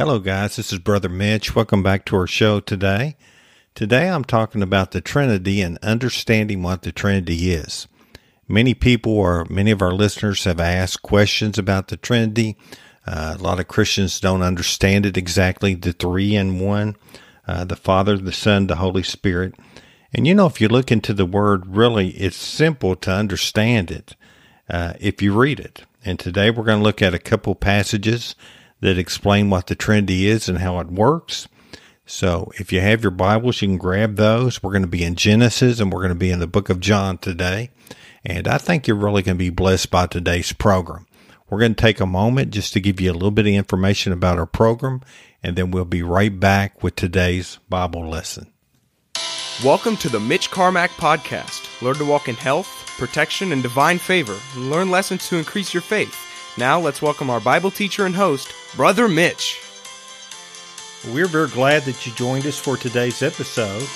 Hello, guys. This is Brother Mitch. Welcome back to our show today. Today I'm talking about the Trinity and understanding what the Trinity is. Many people or many of our listeners have asked questions about the Trinity. Uh, a lot of Christians don't understand it exactly, the three in one uh, the Father, the Son, the Holy Spirit. And you know, if you look into the Word, really, it's simple to understand it uh, if you read it. And today we're going to look at a couple passages that explain what the Trinity is and how it works. So if you have your Bibles, you can grab those. We're going to be in Genesis and we're going to be in the book of John today. And I think you're really going to be blessed by today's program. We're going to take a moment just to give you a little bit of information about our program, and then we'll be right back with today's Bible lesson. Welcome to the Mitch Carmack Podcast. Learn to walk in health, protection, and divine favor. Learn lessons to increase your faith. Now, let's welcome our Bible teacher and host, Brother Mitch. We're very glad that you joined us for today's episode.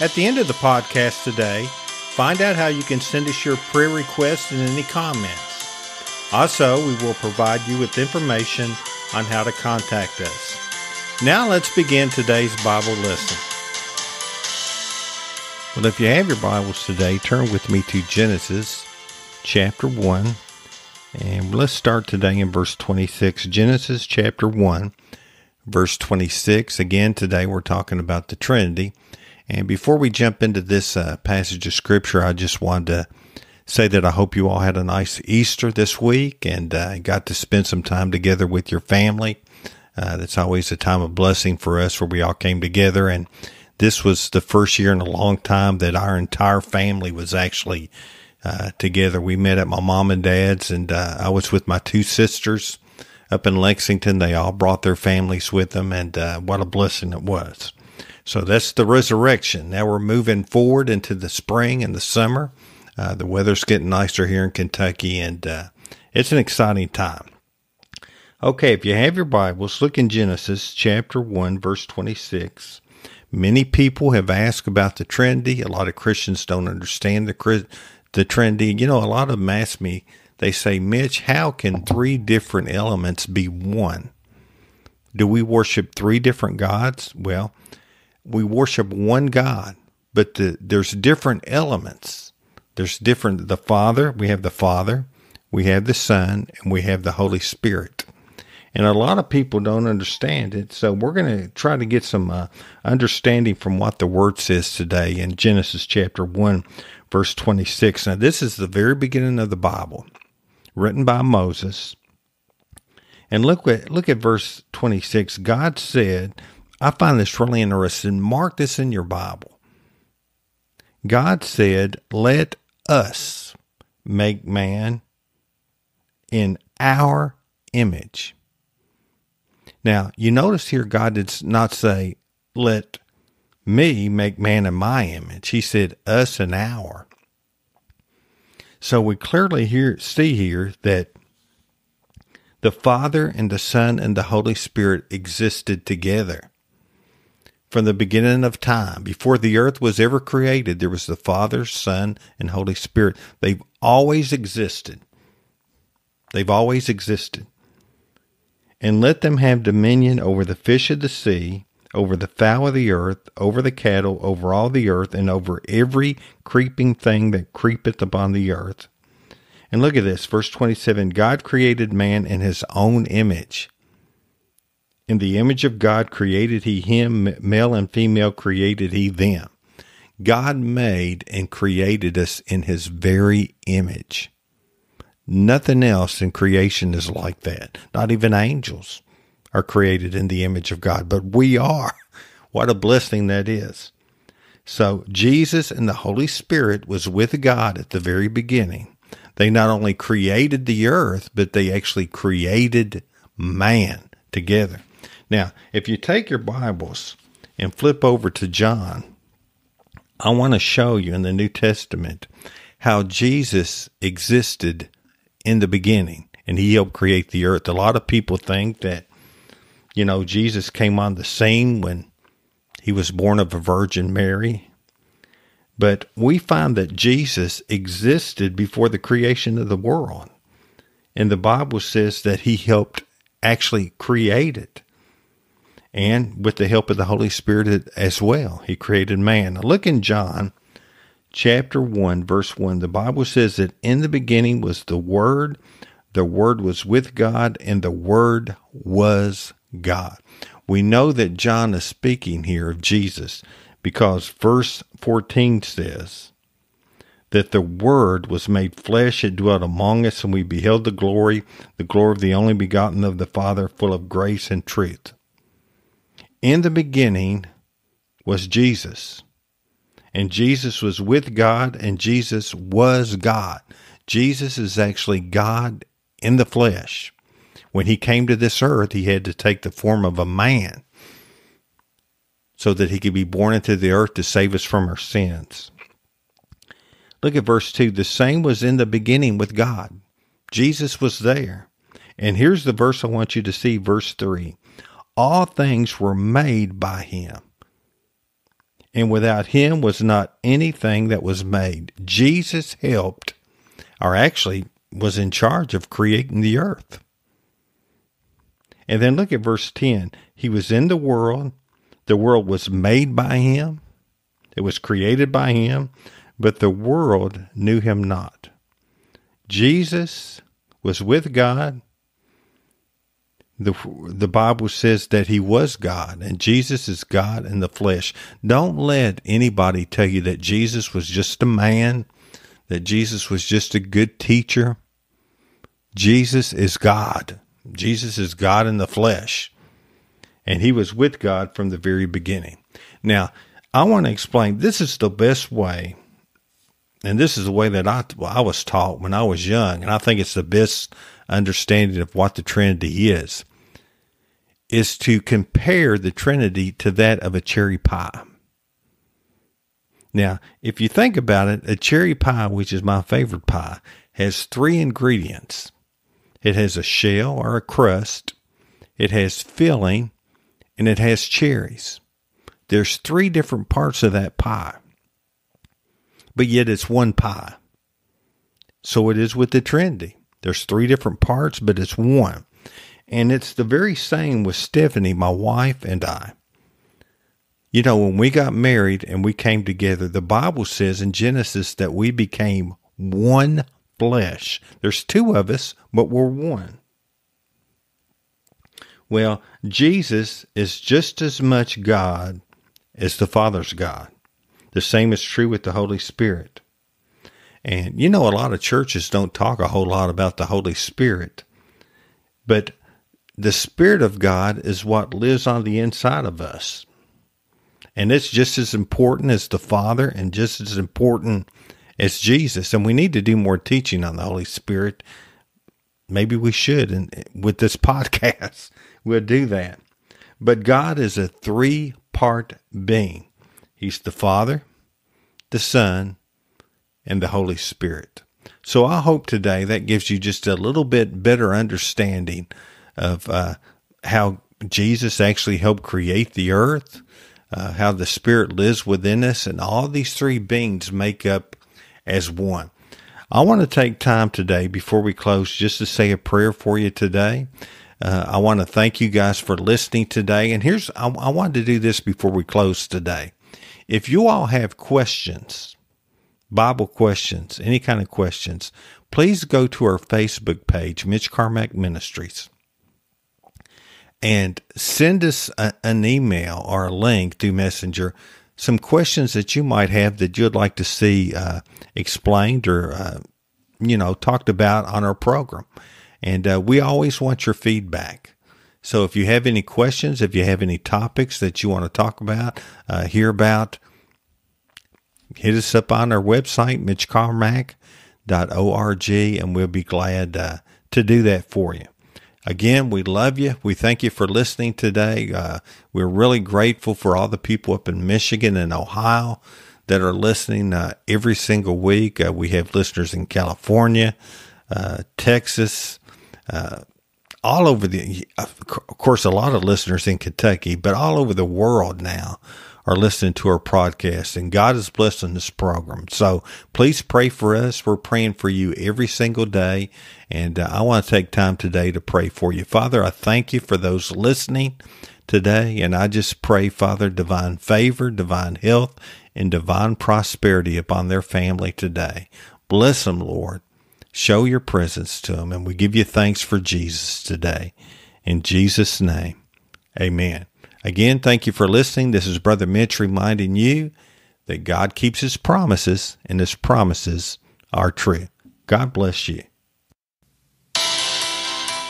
At the end of the podcast today, find out how you can send us your prayer requests and any comments. Also, we will provide you with information on how to contact us. Now, let's begin today's Bible lesson. Well, if you have your Bibles today, turn with me to Genesis chapter 1. And let's start today in verse 26. Genesis chapter 1, verse 26. Again, today we're talking about the Trinity. And before we jump into this uh, passage of Scripture, I just wanted to say that I hope you all had a nice Easter this week and uh, got to spend some time together with your family. Uh, that's always a time of blessing for us where we all came together. And this was the first year in a long time that our entire family was actually uh, together. We met at my mom and dad's, and uh, I was with my two sisters up in Lexington. They all brought their families with them, and uh, what a blessing it was. So that's the resurrection. Now we're moving forward into the spring and the summer. Uh, the weather's getting nicer here in Kentucky, and uh, it's an exciting time. Okay, if you have your Bibles, look in Genesis chapter 1, verse 26. Many people have asked about the Trinity. A lot of Christians don't understand the, the Trinity. You know, a lot of them ask me, they say, Mitch, how can three different elements be one? Do we worship three different gods? Well, we worship one God, but the, there's different elements there's different, the Father, we have the Father, we have the Son, and we have the Holy Spirit. And a lot of people don't understand it. So we're going to try to get some uh, understanding from what the word says today in Genesis chapter 1, verse 26. Now, this is the very beginning of the Bible, written by Moses. And look at, look at verse 26. God said, I find this really interesting. Mark this in your Bible. God said, Let us make man in our image. Now, you notice here, God did not say, let me make man in my image. He said, us and our. So we clearly see here that the Father and the Son and the Holy Spirit existed together from the beginning of time. Before the earth was ever created, there was the Father, Son, and Holy Spirit. They've always existed. They've always existed. And let them have dominion over the fish of the sea, over the fowl of the earth, over the cattle, over all the earth, and over every creeping thing that creepeth upon the earth. And look at this, verse 27 God created man in his own image. In the image of God created he him, male and female created he them. God made and created us in his very image. Nothing else in creation is like that. Not even angels are created in the image of God, but we are. What a blessing that is. So Jesus and the Holy Spirit was with God at the very beginning. They not only created the earth, but they actually created man together. Now, if you take your Bibles and flip over to John, I want to show you in the New Testament how Jesus existed in the beginning and he helped create the earth. A lot of people think that, you know, Jesus came on the scene when he was born of a Virgin Mary. But we find that Jesus existed before the creation of the world. And the Bible says that he helped actually create it. and with the help of the Holy Spirit as well. He created man. Now look in John chapter 1, verse 1. The Bible says that in the beginning was the Word, the Word was with God, and the Word was God. We know that John is speaking here of Jesus because verse 14 says that the Word was made flesh, it dwelt among us, and we beheld the glory, the glory of the only begotten of the Father, full of grace and truth. In the beginning was Jesus, and Jesus was with God, and Jesus was God. Jesus is actually God in the flesh. When he came to this earth, he had to take the form of a man so that he could be born into the earth to save us from our sins. Look at verse 2. The same was in the beginning with God. Jesus was there. And here's the verse I want you to see, verse 3. All things were made by him. And without him was not anything that was made. Jesus helped, or actually was in charge of creating the earth. And then look at verse 10. He was in the world. The world was made by him. It was created by him, but the world knew him not. Jesus was with God. The, the Bible says that he was God and Jesus is God in the flesh. Don't let anybody tell you that Jesus was just a man, that Jesus was just a good teacher. Jesus is God. Jesus is God in the flesh. And he was with God from the very beginning. Now, I want to explain this is the best way, and this is the way that I, I was taught when I was young, and I think it's the best understanding of what the Trinity is, is to compare the Trinity to that of a cherry pie. Now, if you think about it, a cherry pie, which is my favorite pie, has three ingredients it has a shell or a crust, it has filling, and it has cherries. There's three different parts of that pie, but yet it's one pie. So it is with the Trinity. There's three different parts, but it's one. And it's the very same with Stephanie, my wife, and I. You know, when we got married and we came together, the Bible says in Genesis that we became one flesh. There's two of us, but we're one. Well, Jesus is just as much God as the Father's God. The same is true with the Holy Spirit. And you know, a lot of churches don't talk a whole lot about the Holy Spirit, but the Spirit of God is what lives on the inside of us. And it's just as important as the Father and just as important as Jesus. And we need to do more teaching on the Holy Spirit. Maybe we should. And with this podcast, we'll do that. But God is a three part being He's the Father, the Son, and the Holy Spirit. So I hope today that gives you just a little bit better understanding of uh, how Jesus actually helped create the earth, uh, how the Spirit lives within us, and all these three beings make up as one. I want to take time today before we close just to say a prayer for you today. Uh, I want to thank you guys for listening today. And here's, I, I wanted to do this before we close today. If you all have questions, Bible questions, any kind of questions, please go to our Facebook page, Mitch Carmack Ministries, and send us a, an email or a link through Messenger. Some questions that you might have that you'd like to see uh, explained or uh, you know talked about on our program. And uh, we always want your feedback. So if you have any questions if you have any topics that you want to talk about uh, hear about hit us up on our website mitchcarmack.org and we'll be glad uh, to do that for you Again, we love you. We thank you for listening today. Uh, we're really grateful for all the people up in Michigan and Ohio that are listening uh, every single week. Uh, we have listeners in California, uh, Texas, uh, all over the, of course, a lot of listeners in Kentucky, but all over the world now are listening to our podcast, and God is blessing this program. So please pray for us. We're praying for you every single day, and uh, I want to take time today to pray for you. Father, I thank you for those listening today, and I just pray, Father, divine favor, divine health, and divine prosperity upon their family today. Bless them, Lord. Show your presence to them, and we give you thanks for Jesus today. In Jesus' name, amen. Again, thank you for listening. This is Brother Mitch reminding you that God keeps his promises, and his promises are true. God bless you.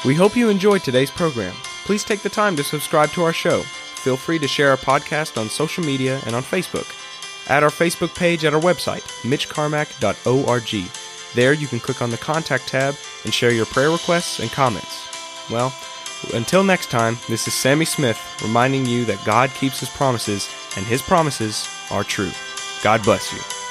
We hope you enjoyed today's program. Please take the time to subscribe to our show. Feel free to share our podcast on social media and on Facebook. At our Facebook page at our website, mitchcarmack.org. There you can click on the Contact tab and share your prayer requests and comments. Well, until next time, this is Sammy Smith reminding you that God keeps His promises and His promises are true. God bless you.